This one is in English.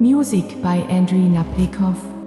Music by Andriy Naplikov.